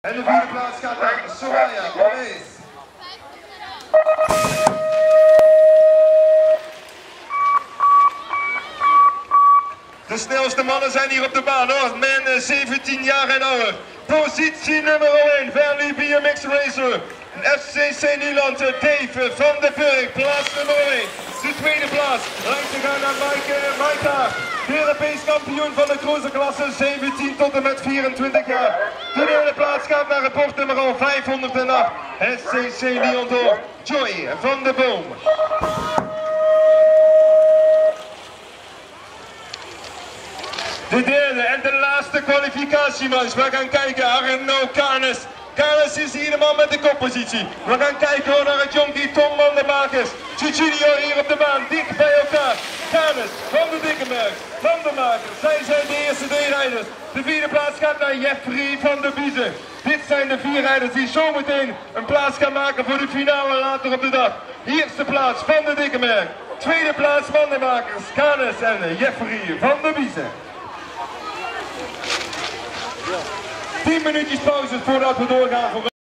En de vierde plaats gaat naar Soraya Gomez. De snelste mannen zijn hier op de baan hoor. Men 17 jaar en ouder. Positie nummer 1, Valley BMX Racer. FCC Nederland, Dave van den Burg, plaats nummer 1. De tweede plaats, lijkt te gaan naar Maaike Maika. De Europees kampioen van de cruiserklasse 17 tot en met 24 jaar. De derde plaats gaat naar bord nummer 508. SCC Lyon door Joy van de Boom. De derde en de laatste kwalificatiematch. We gaan kijken, Arno Canes. Canes is hier de man met de koppositie. We gaan kijken naar het jonkie Tom Mandenmakers. Cicilio hier op de baan, dicht bij elkaar. Canes, Van de Van de Makers. Zij zijn de eerste drie rijders. De vierde plaats gaat naar Jeffrey van der Biezen. Dit zijn de vier rijders die zometeen een plaats gaan maken voor de finale later op de dag. Eerste plaats Van de Dikkenberg. Tweede plaats Mandenmakers, Canes en Jeffrey van der Biezen. 10 minuutjes pauze voordat we doorgaan voor